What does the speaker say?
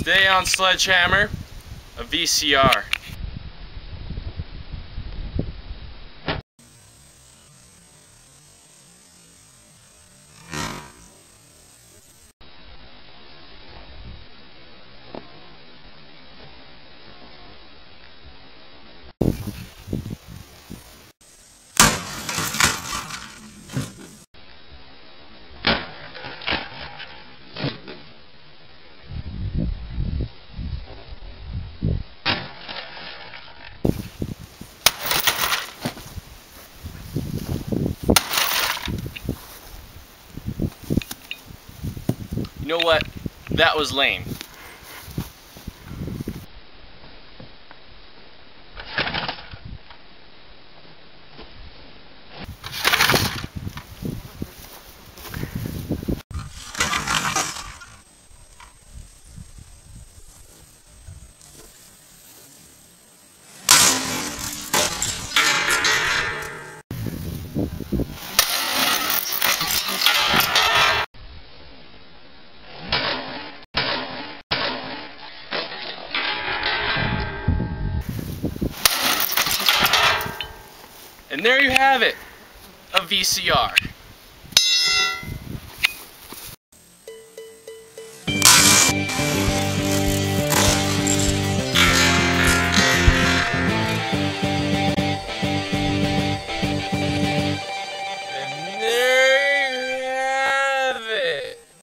Today on Sledgehammer, a VCR. Know what? That was lame. And there you have it, a VCR.